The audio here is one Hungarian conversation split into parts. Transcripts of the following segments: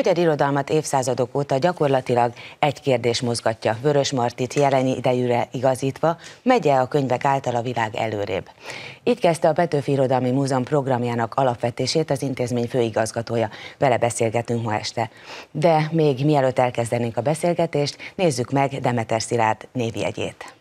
Magyar irodalmat évszázadok óta gyakorlatilag egy kérdés mozgatja, Vörös Martit jeleni idejűre igazítva, megye a könyvek által a világ előrébb. Így kezdte a Petőfi Irodalmi Múzeum programjának alapvetését az intézmény főigazgatója. Vele beszélgetünk ma este. De még mielőtt elkezdenénk a beszélgetést, nézzük meg Demeter Szilárd névjegyét.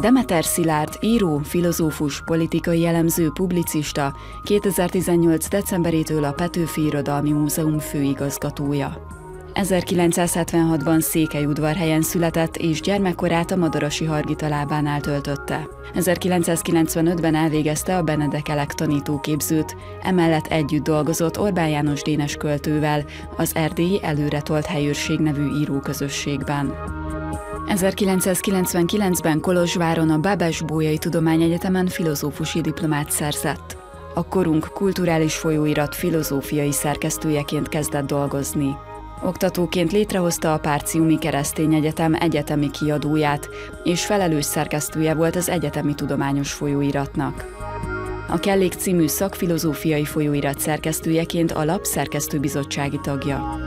Demeter Szilárd, író, filozófus, politikai elemző, publicista, 2018. decemberétől a Petőfi Irodalmi Múzeum főigazgatója. 1976-ban Székelyudvarhelyen született, és gyermekkorát a Madarasi Hargita lábánál töltötte. 1995-ben elvégezte a Benedek Elek tanítóképzőt, emellett együtt dolgozott Orbán János Dénes költővel, az erdélyi előretolt helyőrség nevű íróközösségben. 1999-ben Kolozsváron a Babes Bójai Tudományegyetemen filozófusi diplomát szerzett. A korunk kulturális folyóirat filozófiai szerkesztőjeként kezdett dolgozni. Oktatóként létrehozta a Párciumi Keresztény Egyetem egyetemi kiadóját, és felelős szerkesztője volt az Egyetemi Tudományos Folyóiratnak. A Kellék című szakfilozófiai folyóirat szerkesztőjeként a lap szerkesztőbizottsági tagja.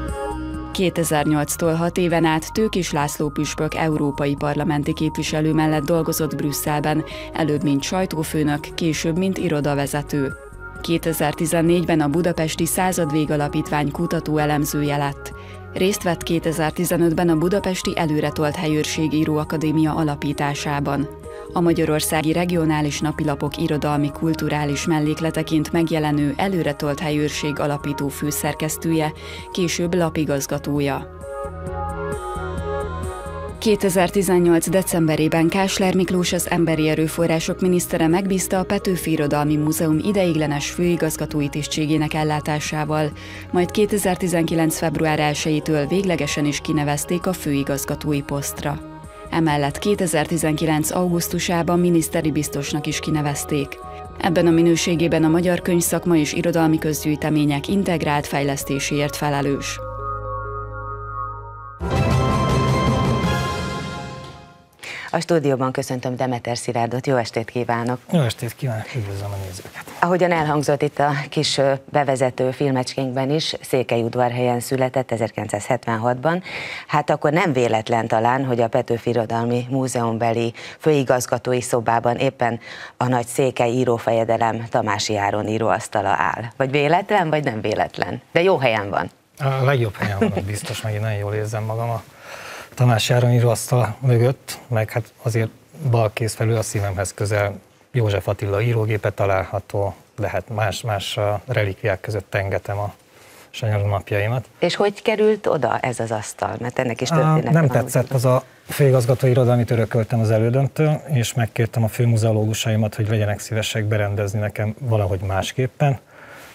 2008-tól hat éven át Tőkis László püspök európai parlamenti képviselő mellett dolgozott Brüsszelben, előbb mint sajtófőnök, később mint irodavezető. 2014-ben a Budapesti Századvég Alapítvány kutató elemzője lett. Részt vett 2015-ben a Budapesti Előretolt Helyőrség Íróakadémia alapításában. A magyarországi regionális napilapok irodalmi kulturális mellékleteként megjelenő Előretolt Helyőrség alapító főszerkesztője, később lapigazgatója. 2018. decemberében Kásler Miklós az Emberi Erőforrások minisztere megbízta a Petőfi Irodalmi Múzeum ideiglenes főigazgatói tisztségének ellátásával, majd 2019. február 1-től véglegesen is kinevezték a főigazgatói posztra. Emellett 2019. augusztusában miniszteri biztosnak is kinevezték. Ebben a minőségében a magyar könyvszakma és irodalmi közgyűjtemények integrált fejlesztéséért felelős. A stúdióban köszöntöm Demeter Szilárdot, jó estét kívánok! Jó estét kívánok, üdvözlöm a nézőket! Ahogyan elhangzott itt a kis bevezető filmecskénkben is, Székelyudvarhelyen született 1976-ban, hát akkor nem véletlen talán, hogy a Petőfi Irodalmi Múzeumbeli főigazgatói szobában éppen a nagy székely írófejedelem Tamási Áron íróasztala áll. Vagy véletlen, vagy nem véletlen? De jó helyen van. A legjobb helyen van, biztos, meg én nagyon jól érzem magam a Tamás Járon íróasztal mögött, meg hát azért bal kéz felül a szívemhez közel József Attila írógépe található, lehet más-más relikviák között tengetem a sanyarú napjaimat. És hogy került oda ez az asztal? Mert ennek is történet. Nem tetszett az a főigazgató iroda, amit örököltem az elődöntől, és megkértem a főmuzeológusaimat, hogy legyenek szívesek berendezni nekem valahogy másképpen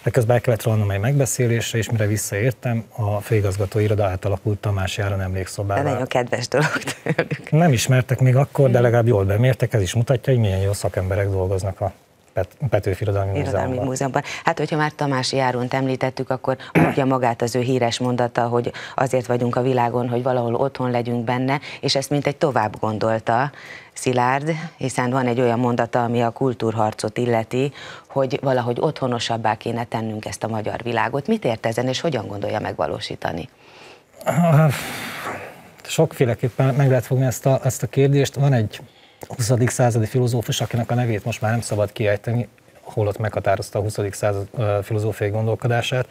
de közben el kellett rohannom egy megbeszélésre, és mire visszaértem, a főigazgató iroda átalakult Tamás Járon emlékszobába. De nagyon kedves dolog tőlük. Nem ismertek még akkor, de legalább jól bemértek, ez is mutatja, hogy milyen jó szakemberek dolgoznak a Pet- Petőfi Irodalmi, Irodalmi Múzeumban. Múzeumban. Hát, hogyha már Tamás Járont említettük, akkor adja magát az ő híres mondata, hogy azért vagyunk a világon, hogy valahol otthon legyünk benne, és ezt mint egy tovább gondolta Szilárd, hiszen van egy olyan mondata, ami a kultúrharcot illeti, hogy valahogy otthonosabbá kéne tennünk ezt a magyar világot. Mit ért ezen, és hogyan gondolja megvalósítani? Sokféleképpen meg lehet fogni ezt a, ezt a kérdést. Van egy 20. századi filozófus, akinek a nevét most már nem szabad kiejteni, holott meghatározta a 20. század filozófiai gondolkodását,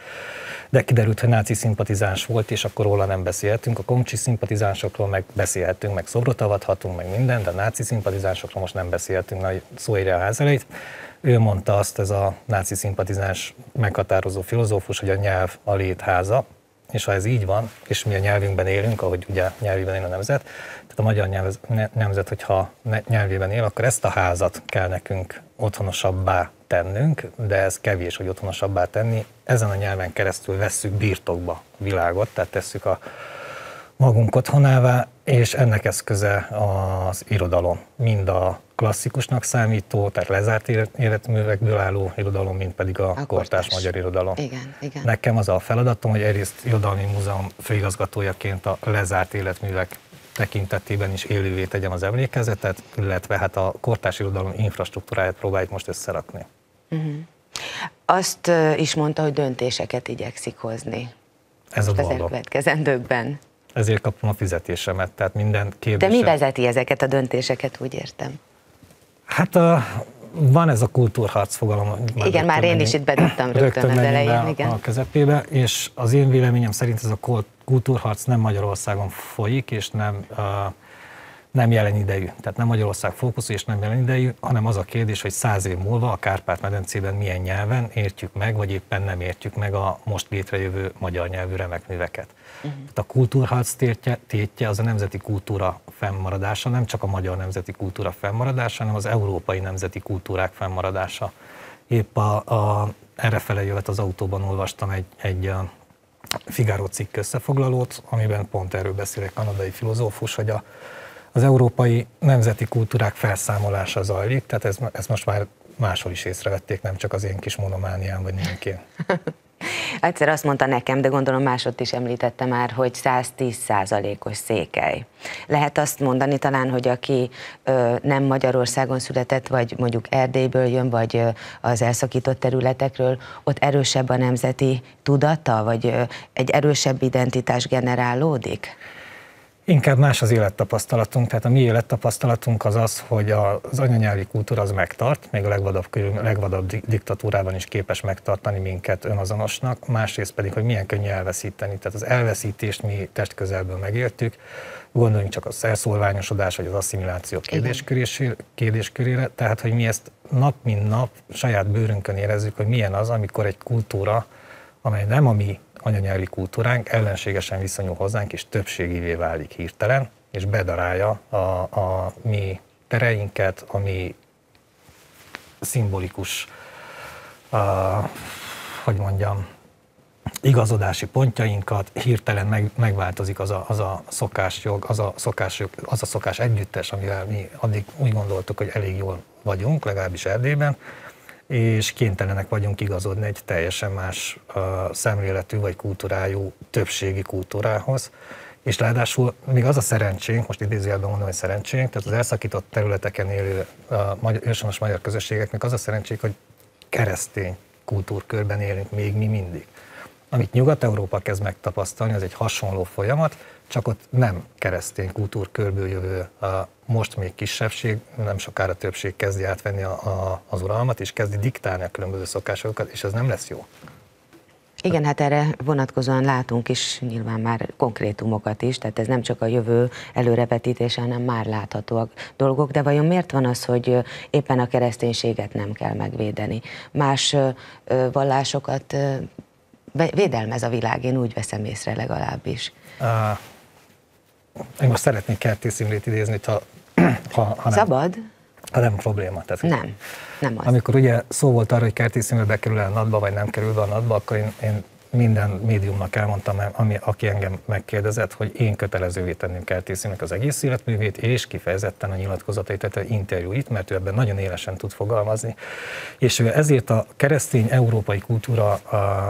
de kiderült, hogy náci szimpatizáns volt, és akkor róla nem beszélhetünk. A komcsi szimpatizánsokról meg beszélhetünk, meg szobrot avathatunk, meg minden, de a náci szimpatizánsokról most nem beszélhetünk, nagy szó írja a ház elejét. Ő mondta azt, ez a náci szimpatizáns meghatározó filozófus, hogy a nyelv a létháza, és ha ez így van, és mi a nyelvünkben élünk, ahogy ugye nyelvében él a nemzet, tehát a magyar nyelv, nemzet, hogyha nyelvében él, akkor ezt a házat kell nekünk otthonosabbá tennünk, de ez kevés, hogy otthonosabbá tenni. Ezen a nyelven keresztül vesszük birtokba a világot, tehát tesszük a magunk otthonává, és ennek eszköze az irodalom. Mind a klasszikusnak számító, tehát lezárt életművekből álló irodalom, mint pedig a, a kortárs magyar irodalom. Igen, igen. Nekem az a feladatom, hogy egyrészt Irodalmi Múzeum főigazgatójaként a lezárt életművek tekintetében is élővé tegyem az emlékezetet, illetve hát a kortárs irodalom infrastruktúráját próbáljuk most összerakni. Uh-huh. azt is mondta, hogy döntéseket igyekszik hozni. Ez Most a az dolog. elkövetkezendőkben. Ezért kapom a fizetésemet, tehát minden kérdésre... De mi vezeti ezeket a döntéseket, úgy értem? Hát a, van ez a kultúrharc fogalom. Igen, már rögtön én is itt bedobtam rögtön az menjünk elején, igen. A közepébe, és az én véleményem szerint ez a kol- kultúrharc nem Magyarországon folyik, és nem, nem jelen idejű. Tehát nem Magyarország fókusz, és nem jelen idejű, hanem az a kérdés, hogy száz év múlva a Kárpát-medencében milyen nyelven értjük meg, vagy éppen nem értjük meg a most létrejövő magyar nyelvű remek műveket. Uh-huh. Tehát a kultúrharc tétje, tétje az a nemzeti kultúra fennmaradása, nem csak a magyar nemzeti kultúra fennmaradása, hanem az európai nemzeti kultúrák fennmaradása. Épp a, a, errefele jövet az autóban olvastam egy, egy Figaro cikk összefoglalót, amiben pont erről beszél egy kanadai filozófus, hogy a, az európai nemzeti kultúrák felszámolása zajlik, tehát ez, ez most már máshol is észrevették, nem csak az én kis monomániám vagy nénkén. Egyszer azt mondta nekem, de gondolom másod is említette már, hogy 110 százalékos székely. Lehet azt mondani talán, hogy aki ö, nem Magyarországon született, vagy mondjuk Erdélyből jön, vagy ö, az elszakított területekről, ott erősebb a nemzeti tudata, vagy ö, egy erősebb identitás generálódik? Inkább más az élettapasztalatunk, tehát a mi élettapasztalatunk az az, hogy a- az anyanyelvi kultúra az megtart, még a legvadabb, legvadabb di- diktatúrában is képes megtartani minket önazonosnak, másrészt pedig, hogy milyen könnyű elveszíteni. Tehát az elveszítést mi testközelből megéltük, gondoljunk csak az elszólványosodás vagy az asszimiláció kérdéskörére, tehát hogy mi ezt nap mint nap saját bőrünkön érezzük, hogy milyen az, amikor egy kultúra, amely nem a mi anyanyelvi kultúránk, ellenségesen viszonyul hozzánk, és többségivé válik hirtelen, és bedarálja a, a mi tereinket, a mi szimbolikus, a, hogy mondjam, igazodási pontjainkat, hirtelen meg, megváltozik az a, az a szokásjog, az a szokásjog, az a szokás együttes, amivel mi addig úgy gondoltuk, hogy elég jól vagyunk, legalábbis Erdélyben, és kénytelenek vagyunk igazodni egy teljesen más uh, szemléletű vagy kultúrájú többségi kultúrához. És ráadásul még az a szerencsénk, most idézőjelben mondom, hogy szerencsénk, tehát az elszakított területeken élő uh, magyar, őshonos magyar közösségeknek az a szerencsénk, hogy keresztény kultúrkörben élünk még mi mindig. Amit Nyugat-Európa kezd megtapasztalni, az egy hasonló folyamat, csak ott nem keresztény kultúrkörből jövő, a most még kisebbség, nem sokára többség kezdi átvenni a, a, az uralmat, és kezdi diktálni a különböző szokásokat, és ez nem lesz jó. Igen, hát erre vonatkozóan látunk is nyilván már konkrétumokat is, tehát ez nem csak a jövő előrevetítése, hanem már láthatóak dolgok, de vajon miért van az, hogy éppen a kereszténységet nem kell megvédeni? Más vallásokat védelmez a világ, én úgy veszem észre legalábbis. Uh, én most szeretnék Kertész Imrét idézni, ha, ha, ha, nem, Szabad? ha nem probléma. Tehát, Nem, nem az. Amikor ugye szó volt arra, hogy Kertész Imre bekerül a nadba, vagy nem kerül be a nadba, akkor én, én minden médiumnak elmondtam, ami, aki engem megkérdezett, hogy én kötelezővé tenném Kertész Imrek az egész életművét, és kifejezetten a nyilatkozatait, tehát a interjúit, mert ő ebben nagyon élesen tud fogalmazni. És ő ezért a keresztény európai kultúra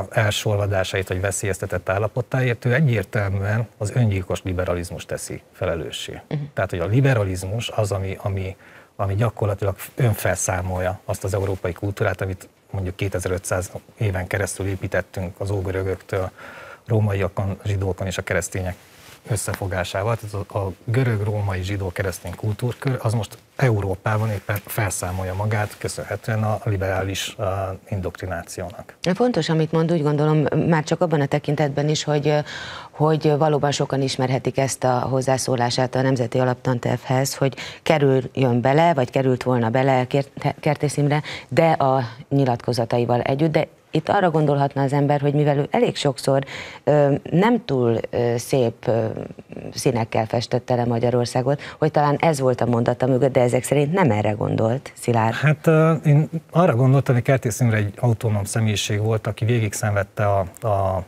elsolvadásait, vagy veszélyeztetett állapotáért, ő egyértelműen az öngyilkos liberalizmus teszi felelőssé. Uh-huh. Tehát, hogy a liberalizmus az, ami, ami ami gyakorlatilag önfelszámolja azt az európai kultúrát, amit mondjuk 2500 éven keresztül építettünk az ógörögöktől, rómaiakon, zsidókon és a keresztények összefogásával. Tehát a, görög-római zsidó-keresztény kultúrkör az most Európában éppen felszámolja magát, köszönhetően a liberális indoktrinációnak. Fontos, amit mond, úgy gondolom, már csak abban a tekintetben is, hogy, hogy valóban sokan ismerhetik ezt a hozzászólását a Nemzeti Alaptantervhez, hogy kerüljön bele, vagy került volna bele Kert- Kertész Imre, de a nyilatkozataival együtt, de itt arra gondolhatna az ember, hogy mivel ő elég sokszor ö, nem túl ö, szép ö, színekkel festette le Magyarországot, hogy talán ez volt a mondata mögött, de ezek szerint nem erre gondolt Szilárd. Hát uh, én arra gondoltam, hogy Kertész Imre egy autonóm személyiség volt, aki végig szenvedte a, a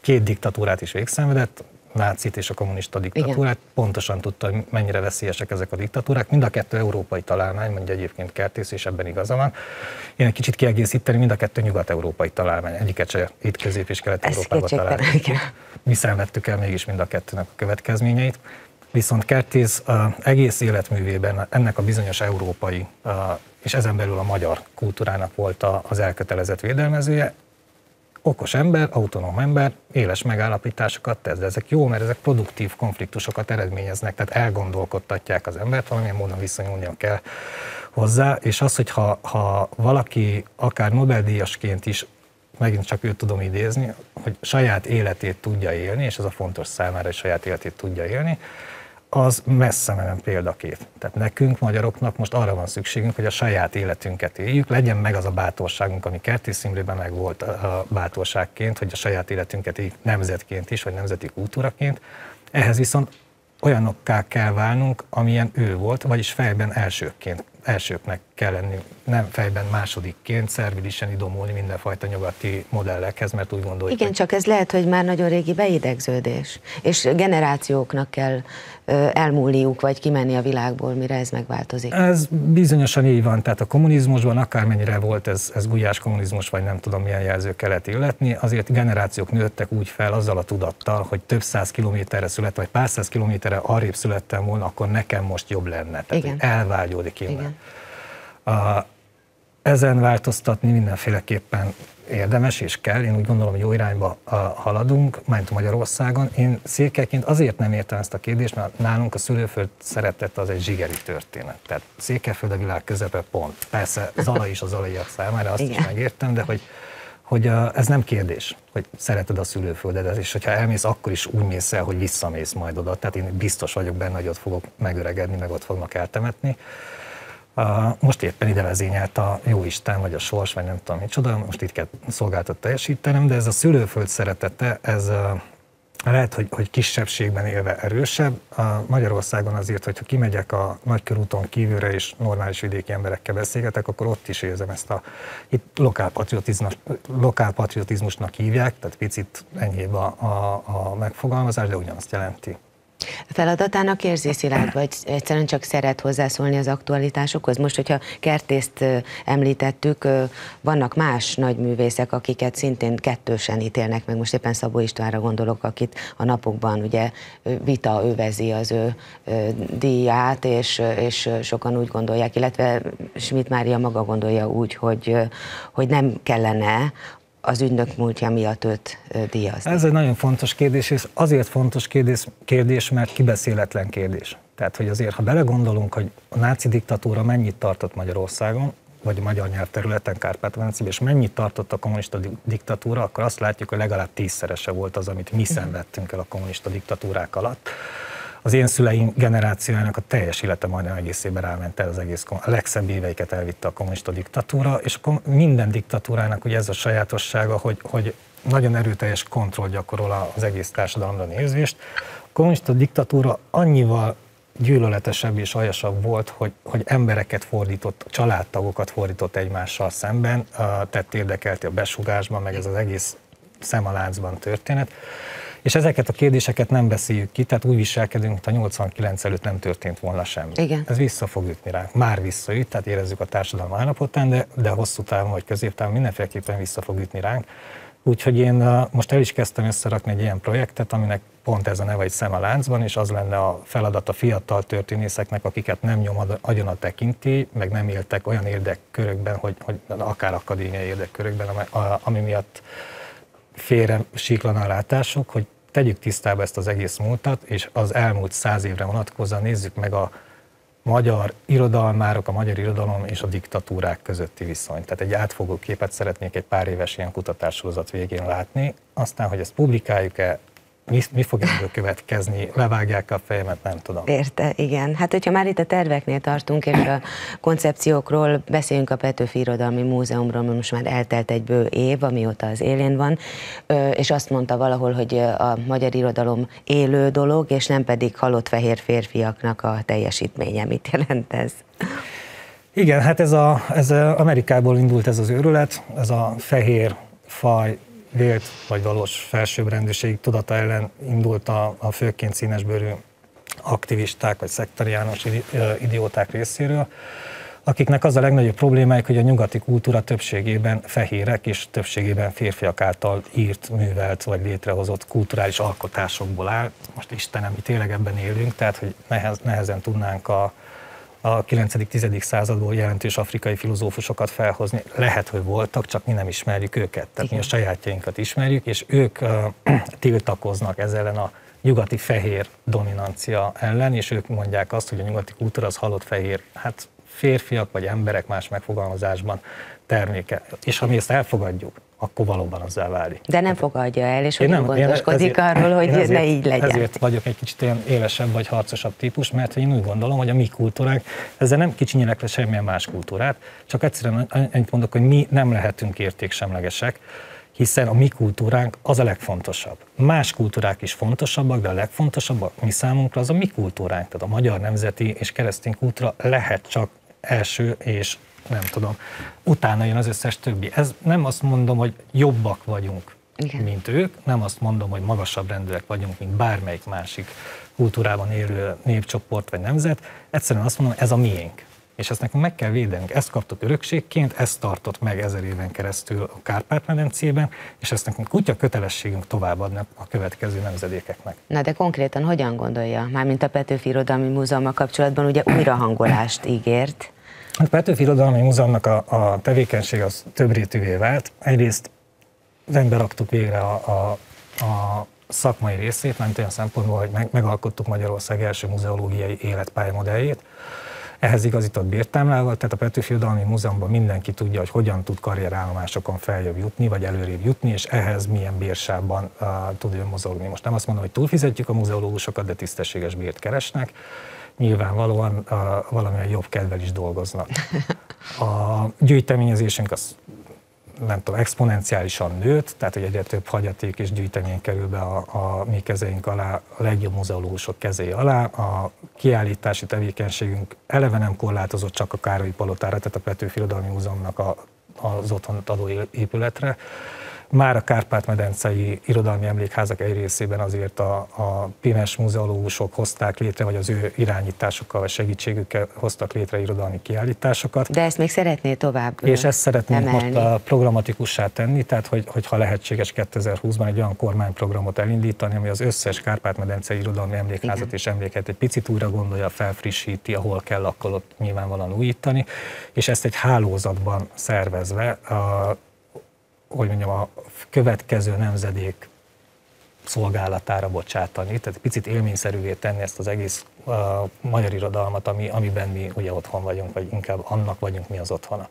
két diktatúrát is végigszenvedett, nácit és a kommunista diktatúrát, Igen. pontosan tudta, hogy mennyire veszélyesek ezek a diktatúrák. Mind a kettő európai találmány, mondja egyébként Kertész, és ebben igaza van. Én egy kicsit kiegészíteni, mind a kettő nyugat-európai találmány, egyiket se itt közép- és kelet-európában találjuk. Mi szenvedtük el mégis mind a kettőnek a következményeit. Viszont Kertész egész életművében ennek a bizonyos európai és ezen belül a magyar kultúrának volt az elkötelezett védelmezője. Okos ember, autonóm ember, éles megállapításokat tesz, de ezek jó, mert ezek produktív konfliktusokat eredményeznek, tehát elgondolkodtatják az embert, valamilyen módon viszonyulnia kell hozzá, és az, hogy ha, ha valaki akár Nobel-díjasként is megint csak őt tudom idézni, hogy saját életét tudja élni, és ez a fontos számára, hogy saját életét tudja élni, az messze menően példakép. Tehát nekünk, magyaroknak most arra van szükségünk, hogy a saját életünket éljük, legyen meg az a bátorságunk, ami Kertész Imrében meg volt a bátorságként, hogy a saját életünket éljük nemzetként is, vagy nemzeti kultúraként. Ehhez viszont olyanokká kell válnunk, amilyen ő volt, vagyis fejben elsőként elsőknek kell lenni, nem fejben másodikként szervilisen idomulni mindenfajta nyugati modellekhez, mert úgy gondoljuk. Igen, hogy... csak ez lehet, hogy már nagyon régi beidegződés, és generációknak kell elmúlniuk, vagy kimenni a világból, mire ez megváltozik. Ez bizonyosan így van, tehát a kommunizmusban akármennyire volt ez, ez gulyás kommunizmus, vagy nem tudom milyen jelző kellett illetni, azért generációk nőttek úgy fel azzal a tudattal, hogy több száz kilométerre szület, vagy pár száz kilométerre arrébb születtem volna, akkor nekem most jobb lenne. Tehát Igen. elvágyódik innen. Igen. A, ezen változtatni mindenféleképpen érdemes és kell. Én úgy gondolom, hogy jó irányba haladunk, majd Magyarországon. Én székelyként azért nem értem ezt a kérdést, mert nálunk a szülőföld szeretet az egy zsigeri történet. Tehát Székelyföld a világ közepe pont. Persze Zala is az alaiak számára, azt Igen. is megértem, de hogy hogy ez nem kérdés, hogy szereted a szülőföldedet, és hogyha elmész, akkor is úgy mész el, hogy visszamész majd oda. Tehát én biztos vagyok benne, hogy ott fogok megöregedni, meg ott fognak eltemetni. Most éppen ide vezényelt a Jóisten, vagy a sors, vagy nem tudom micsoda, most itt kell szolgáltat teljesítenem, de ez a szülőföld szeretete, ez lehet, hogy, hogy kisebbségben élve erősebb. Magyarországon azért, hogyha kimegyek a nagykörúton kívülre és normális vidéki emberekkel beszélgetek, akkor ott is érzem ezt a, itt lokálpatriotizmus, lokálpatriotizmusnak hívják, tehát picit enyhébb a, a, a megfogalmazás, de ugyanazt jelenti. Feladatának érzi Szilárd, vagy egyszerűen csak szeret hozzászólni az aktualitásokhoz? Most, hogyha Kertészt említettük, vannak más nagy művészek, akiket szintén kettősen ítélnek meg. Most éppen Szabó Istvánra gondolok, akit a napokban ugye vita övezi az ő díját, és, és sokan úgy gondolják, illetve Schmidt Mária maga gondolja úgy, hogy, hogy nem kellene az ügynök múltja miatt őt díjazni? Ez egy nagyon fontos kérdés, és azért fontos kérdés, kérdés, mert kibeszéletlen kérdés. Tehát, hogy azért, ha belegondolunk, hogy a náci diktatúra mennyit tartott Magyarországon, vagy a magyar nyelvterületen, kárpát és mennyit tartott a kommunista diktatúra, akkor azt látjuk, hogy legalább tízszerese volt az, amit mi szenvedtünk el a kommunista diktatúrák alatt az én szüleim generációjának a teljes élete majdnem egészében ráment el az egész, a legszebb éveiket elvitte a kommunista diktatúra, és minden diktatúrának ugye ez a sajátossága, hogy, hogy nagyon erőteljes kontroll gyakorol az egész társadalomra nézvést. A kommunista diktatúra annyival gyűlöletesebb és aljasabb volt, hogy, hogy embereket fordított, családtagokat fordított egymással szemben, tett érdekelti a besugásban, meg ez az egész szemaláncban történet. És ezeket a kérdéseket nem beszéljük ki, tehát úgy viselkedünk, mint a 89 előtt nem történt volna semmi. Igen. Ez vissza fog ütni ránk. Már visszaüt, tehát érezzük a társadalom állapotán, de, de hosszú távon vagy középtávon mindenféleképpen vissza fog ütni ránk. Úgyhogy én most el is kezdtem összerakni egy ilyen projektet, aminek pont ez a neve egy szem a láncban, és az lenne a feladat a fiatal történészeknek, akiket nem nyom agyon a tekintély, meg nem éltek olyan érdekkörökben, hogy, hogy akár akadémiai érdekkörökben, ami miatt félre síklana a látásuk, hogy tegyük tisztába ezt az egész múltat, és az elmúlt száz évre vonatkozóan nézzük meg a magyar irodalmárok, a magyar irodalom és a diktatúrák közötti viszonyt. Tehát egy átfogó képet szeretnék egy pár éves ilyen kutatássorozat végén látni, aztán, hogy ezt publikáljuk-e, mi, mi fog ebből következni, levágják a fejemet, nem tudom. Érte, igen. Hát, hogyha már itt a terveknél tartunk, és a koncepciókról beszéljünk a Petőfi Irodalmi Múzeumról, mert most már eltelt egy bő év, amióta az élén van, és azt mondta valahol, hogy a magyar irodalom élő dolog, és nem pedig halott fehér férfiaknak a teljesítménye. Mit jelent ez? Igen, hát ez, a, ez a Amerikából indult ez az őrület, ez a fehér faj vélt vagy valós felsőbbrendűség tudata ellen indult a, a főként színesbőrű aktivisták vagy szektariánus idióták részéről, akiknek az a legnagyobb problémájuk, hogy a nyugati kultúra többségében fehérek és többségében férfiak által írt, művelt vagy létrehozott kulturális alkotásokból áll. Most Istenem, mi tényleg ebben élünk, tehát hogy nehez, nehezen tudnánk a, a 9.-10. századból jelentős afrikai filozófusokat felhozni. Lehet, hogy voltak, csak mi nem ismerjük őket. Tehát Igen. mi a sajátjainkat ismerjük, és ők uh, tiltakoznak ezzel ellen a nyugati fehér dominancia ellen, és ők mondják azt, hogy a nyugati kultúra az halott fehér, hát férfiak vagy emberek más megfogalmazásban terméke. És ha mi ezt elfogadjuk, akkor valóban azzá válik. De nem fogadja el, és hogy nem, gondoskodik ezért, arról, hogy ezért, ne így legyen. Ezért vagyok egy kicsit ilyen élesebb vagy harcosabb típus, mert én úgy gondolom, hogy a mi kultúránk, ezzel nem kicsinyelek le semmilyen más kultúrát, csak egyszerűen annyit mondok, hogy mi nem lehetünk értéksemlegesek, hiszen a mi kultúránk az a legfontosabb. Más kultúrák is fontosabbak, de a legfontosabb a mi számunkra az a mi kultúránk, tehát a magyar nemzeti és keresztény kultúra lehet csak első és nem tudom, utána jön az összes többi. Ez nem azt mondom, hogy jobbak vagyunk, Igen. mint ők, nem azt mondom, hogy magasabb rendűek vagyunk, mint bármelyik másik kultúrában élő népcsoport vagy nemzet, egyszerűen azt mondom, ez a miénk. És ezt nekünk meg kell védenünk. Ezt kaptuk örökségként, ezt tartott meg ezer éven keresztül a Kárpát-medencében, és ezt nekünk kutya kötelességünk továbbadni a következő nemzedékeknek. Na de konkrétan hogyan gondolja? Mármint a Petőfi Irodalmi Múzeummal kapcsolatban ugye újrahangolást ígért. A Petőfi Irodalmi Múzeumnak a, a tevékenység az több rétűvé vált. Egyrészt rendbe raktuk végre a, a, a szakmai részét, nem olyan szempontból, hogy meg, megalkottuk Magyarország első muzeológiai életpályamodelljét. Ehhez igazított bértámlával, tehát a Petőfi Irodalmi Múzeumban mindenki tudja, hogy hogyan tud karrierállomásokon feljebb jutni, vagy előrébb jutni, és ehhez milyen bérsában uh, tud ő mozogni. Most nem azt mondom, hogy túlfizetjük a muzeológusokat, de tisztességes bért keresnek nyilvánvalóan uh, valamilyen jobb kedvel is dolgoznak. A gyűjteményezésünk az nem tudom, exponenciálisan nőtt, tehát hogy egyre több hagyaték és gyűjtemény kerül be a, a mi kezeink alá, a legjobb muzeológusok kezé alá. A kiállítási tevékenységünk eleve nem korlátozott csak a Károly Palotára, tehát a Petőfi Irodalmi Múzeumnak a, az otthonot adó épületre, már a Kárpát-medencei irodalmi emlékházak egy részében azért a, a Pimes muzeológusok hozták létre, vagy az ő irányításokkal vagy segítségükkel hoztak létre irodalmi kiállításokat. De ezt még szeretné tovább És ezt szeretnénk emelni. most a programatikussá tenni, tehát hogy, hogyha lehetséges 2020-ban egy olyan kormányprogramot elindítani, ami az összes Kárpát-medencei irodalmi emlékházat Igen. és emléket egy picit újra gondolja, felfrissíti, ahol kell, akkor ott nyilvánvalóan újítani, és ezt egy hálózatban szervezve a hogy mondjam, a következő nemzedék szolgálatára bocsátani, tehát picit élményszerűvé tenni ezt az egész uh, magyar irodalmat, ami, amiben mi ugye otthon vagyunk, vagy inkább annak vagyunk mi az otthona.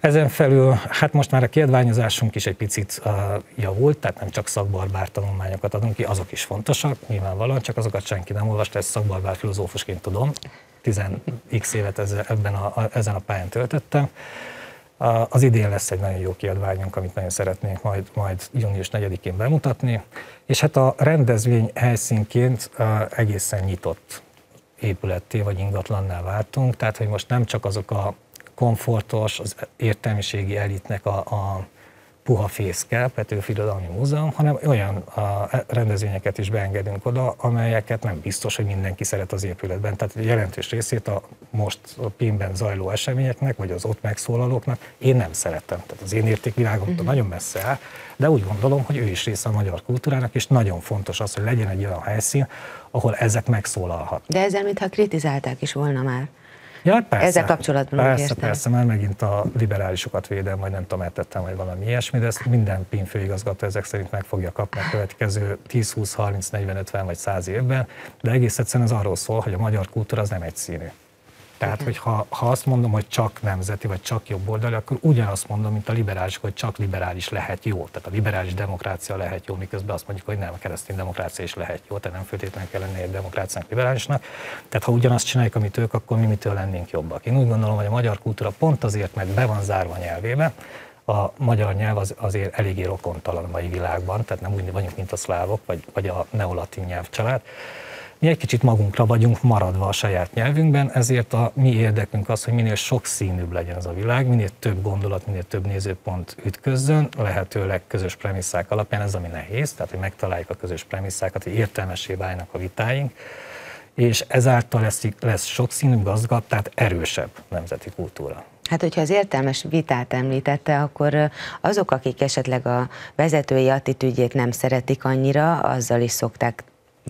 Ezen felül, hát most már a kiadványozásunk is egy picit uh, javult, tehát nem csak szakbarbár tanulmányokat adunk ki, azok is fontosak, nyilvánvalóan, csak azokat senki nem olvasta, ezt szakbarbár filozófusként tudom, 10x évet ezzel, ebben a, a, ezen a pályán töltöttem. Az idén lesz egy nagyon jó kiadványunk, amit nagyon szeretnénk majd, majd június 4-én bemutatni, és hát a rendezvény helyszínként egészen nyitott épületté vagy ingatlanná váltunk, tehát hogy most nem csak azok a komfortos, az értelmiségi elitnek a, a puha fészke, Petőfi Irodalmi Múzeum, hanem olyan a rendezvényeket is beengedünk oda, amelyeket nem biztos, hogy mindenki szeret az épületben. Tehát jelentős részét a most a PIN-ben zajló eseményeknek, vagy az ott megszólalóknak én nem szeretem. Tehát az én értékvilágom uh-huh. nagyon messze áll, de úgy gondolom, hogy ő is része a magyar kultúrának, és nagyon fontos az, hogy legyen egy olyan helyszín, ahol ezek megszólalhat. De ezzel mintha kritizálták is volna már. Ja, persze, Ezzel kapcsolatban Persze, értem. persze, már megint a liberálisokat védem, vagy nem tudom, eltettem, vagy valami ilyesmi, de ezt minden PIN főigazgató ezek szerint meg fogja kapni a következő 10, 20, 30, 40, 50 vagy 100 évben, de egész egyszerűen az arról szól, hogy a magyar kultúra az nem egyszínű. Tehát, hogy ha, ha azt mondom, hogy csak nemzeti, vagy csak jobboldali, akkor ugyanazt mondom, mint a liberális, hogy csak liberális lehet jó. Tehát a liberális demokrácia lehet jó, miközben azt mondjuk, hogy nem, a keresztény demokrácia is lehet jó, tehát nem feltétlenül kell lenni egy demokráciának liberálisnak. Tehát ha ugyanazt csináljuk, amit ők, akkor mi mitől lennénk jobbak. Én úgy gondolom, hogy a magyar kultúra pont azért, mert be van zárva nyelvébe, a magyar nyelv az, azért eléggé rokontalan a mai világban, tehát nem úgy vagyunk, mint a szlávok, vagy, vagy a neolatin nyelvcsalád mi egy kicsit magunkra vagyunk maradva a saját nyelvünkben, ezért a mi érdekünk az, hogy minél sokszínűbb legyen az a világ, minél több gondolat, minél több nézőpont ütközzön, lehetőleg közös premisszák alapján, ez ami nehéz, tehát hogy megtaláljuk a közös premisszákat, hogy értelmesé váljanak a vitáink, és ezáltal lesz, lesz sokszínűbb, gazdag, tehát erősebb nemzeti kultúra. Hát, hogyha az értelmes vitát említette, akkor azok, akik esetleg a vezetői attitűdjét nem szeretik annyira, azzal is szokták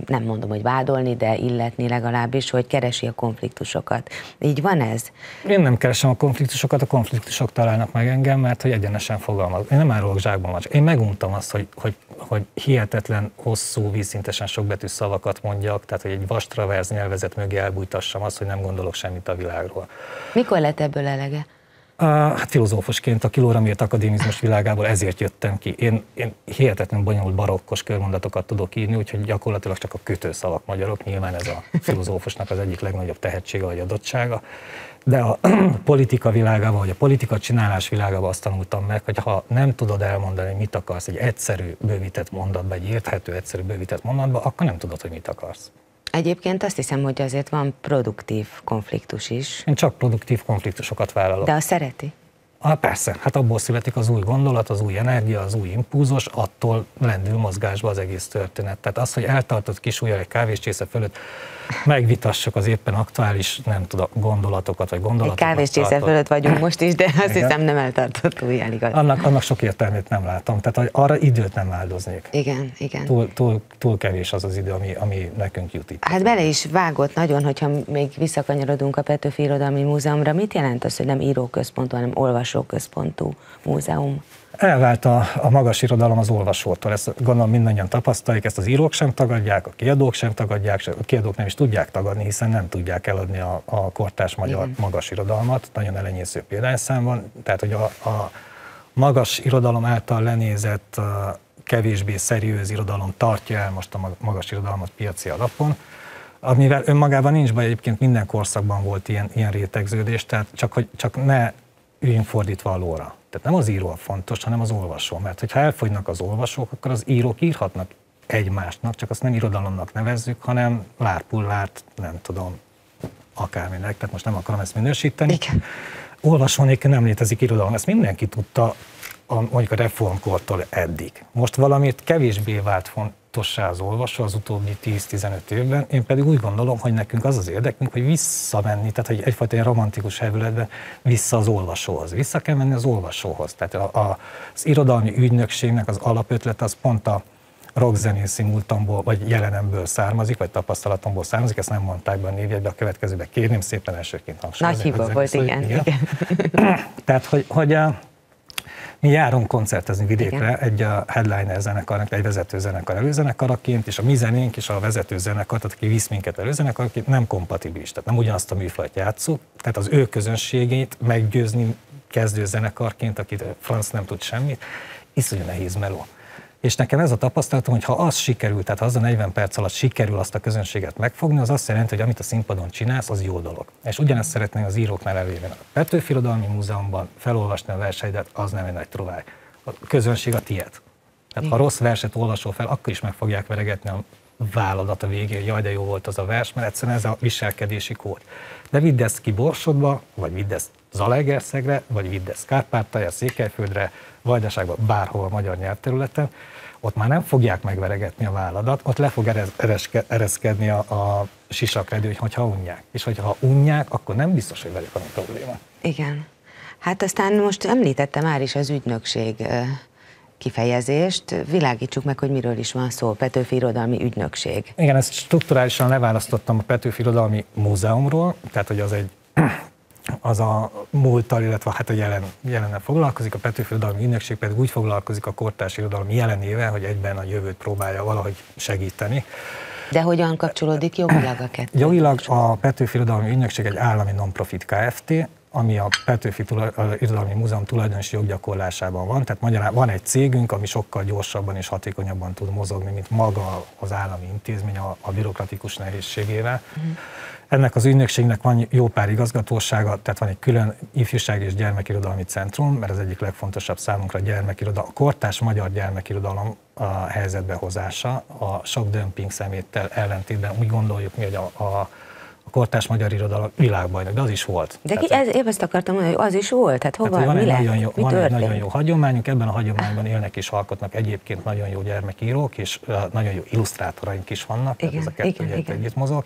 nem mondom, hogy vádolni, de illetni legalábbis, hogy keresi a konfliktusokat. Így van ez? Én nem keresem a konfliktusokat, a konfliktusok találnak meg engem, mert hogy egyenesen fogalmaz. Én nem árulok zsákban vagy. Én meguntam azt, hogy, hogy, hogy hihetetlen hosszú, vízszintesen sokbetű szavakat mondjak, tehát hogy egy vastraverz nyelvezet mögé elbújtassam azt, hogy nem gondolok semmit a világról. Mikor lett ebből elege? Hát filozófusként a kilóra mért akadémizmus világából ezért jöttem ki. Én, én hihetetlen bonyolult barokkos körmondatokat tudok írni, úgyhogy gyakorlatilag csak a kötőszavak magyarok. Nyilván ez a filozófusnak az egyik legnagyobb tehetsége vagy adottsága. De a politika világában, vagy a politika csinálás világában azt tanultam meg, hogy ha nem tudod elmondani, mit akarsz egy egyszerű, bővített mondatba, egy érthető, egyszerű, bővített mondatba, akkor nem tudod, hogy mit akarsz. Egyébként azt hiszem, hogy azért van produktív konfliktus is. Én csak produktív konfliktusokat vállalok. De a szereti? Ah, persze, hát abból születik az új gondolat, az új energia, az új impulzus, attól lendül mozgásba az egész történet. Tehát az, hogy eltartott kis ujjal egy kávéscsésze fölött, megvitassuk az éppen aktuális, nem tudom, gondolatokat, vagy gondolatokat. Egy kávéscsésze fölött vagyunk most is, de azt Igen. hiszem nem eltartott igaz. Annak, annak sok értelmét nem látom, tehát arra időt nem áldoznék. Igen, igen. Túl, túl, túl kevés az az idő, ami, ami nekünk jut itt. Hát bele is vágott nagyon, hogyha még visszakanyarodunk a Petőfi Irodalmi Múzeumra. Mit jelent az, hogy nem íróközpontú, hanem olvasóközpontú múzeum? Elvált a, a magas irodalom az olvasótól. Ezt gondolom mindannyian tapasztaljuk, ezt az írók sem tagadják, a kiadók sem tagadják, a kiadók nem is tudják tagadni, hiszen nem tudják eladni a, a kortás magyar Igen. magas irodalmat, nagyon elenyésző példányszám van, tehát hogy a, a magas irodalom által lenézett kevésbé szeriőz irodalom tartja el most a magas irodalmat piaci alapon, amivel önmagában nincs baj, egyébként minden korszakban volt ilyen, ilyen rétegződés, tehát csak, hogy csak ne üljünk fordítva a lóra. Tehát nem az író a fontos, hanem az olvasó. Mert hogyha elfogynak az olvasók, akkor az írók írhatnak egymásnak, csak azt nem irodalomnak nevezzük, hanem lárpullárt, nem tudom, akárminek, tehát most nem akarom ezt minősíteni. Igen. Olvasó nélkül nem létezik irodalom, ezt mindenki tudta a, mondjuk a reformkortól eddig. Most valamit kevésbé vált fontossá az olvasó az utóbbi 10-15 évben, én pedig úgy gondolom, hogy nekünk az az érdekünk, hogy visszamenni, tehát hogy egyfajta ilyen romantikus hevületben vissza az olvasóhoz. Vissza kell menni az olvasóhoz. Tehát a, a, az irodalmi ügynökségnek az alapötlet az pont a rockzenészi múltamból, vagy jelenemből származik, vagy tapasztalatomból származik, ezt nem mondták be a névjegybe, a következőbe kérném szépen elsőként hangsúlyozni. Nagy hiba volt, igen. igen. igen. Tehát, hogy, hogy a, mi járunk koncertezni vidékre Igen. egy a headliner zenekarnak, egy vezető zenekar előzenekaraként, és a mi zenénk és a vezető zenekar, tehát aki visz minket előzenekarként, nem kompatibilis, tehát nem ugyanazt a műfajt játszuk, tehát az ő közönségét meggyőzni kezdő zenekarként, akit franc nem tud semmit, iszonyú nehéz meló. És nekem ez a tapasztalatom, hogy ha az sikerül, tehát ha az a 40 perc alatt sikerül azt a közönséget megfogni, az azt jelenti, hogy amit a színpadon csinálsz, az jó dolog. És ugyanezt szeretném az íróknál elérni. A Petőfi Irodalmi Múzeumban felolvasni a verseidet, az nem egy nagy trovály. A közönség a tiéd. Tehát ha rossz verset olvasol fel, akkor is meg fogják veregetni a válladat a végén, jaj, de jó volt az a vers, mert egyszerűen ez a viselkedési kód. De vidd ezt ki Borsodba, vagy vidd ezt Zalaegerszegre, vagy vidd ezt Kárpátalja, Székelyföldre, Vajdaságba, bárhol a magyar nyelvterületen, ott már nem fogják megveregetni a válladat, ott le fog ereszkedni a, a sisakredő, hogyha unják. És hogyha unják, akkor nem biztos, hogy velük van a probléma. Igen. Hát aztán most említette már is az ügynökség kifejezést. Világítsuk meg, hogy miről is van szó, Petőfi Irodalmi Ügynökség. Igen, ezt strukturálisan leválasztottam a Petőfi Irodalmi Múzeumról, tehát hogy az egy az a múlttal, illetve hát a jelen, jelennel foglalkozik, a Petőfi Irodalmi Ügynökség pedig úgy foglalkozik a kortárs irodalom jelenével, hogy egyben a jövőt próbálja valahogy segíteni. De hogyan kapcsolódik jogilag a kettő? Jogilag a Petőfi Irodalmi Ügynökség egy állami non-profit Kft., ami a Petőfi Irodalmi Múzeum tulajdonosi joggyakorlásában van. Tehát magyarán van egy cégünk, ami sokkal gyorsabban és hatékonyabban tud mozogni, mint maga az állami intézmény a, a bürokratikus nehézségével. Uh-huh. Ennek az ügynökségnek van jó pár igazgatósága, tehát van egy külön ifjúság és gyermekirodalmi centrum, mert az egyik legfontosabb számunkra a gyermekirodalom, a kortás magyar gyermekirodalom a helyzetbe hozása, a sok dömping szeméttel ellentétben úgy gondoljuk mi, hogy a a kortás magyar irodalom világbajnok, de az is volt. De ki, ez, én ezt akartam mondani, hogy az is volt, tehát hova, tehát, van mi egy nagyon jó, mi van történt? egy nagyon jó hagyományunk, ebben a hagyományban élnek és alkotnak egyébként nagyon jó gyermekírók, és nagyon jó illusztrátoraink is vannak, igen, tehát ez a kettő igen, igen. együtt mozog.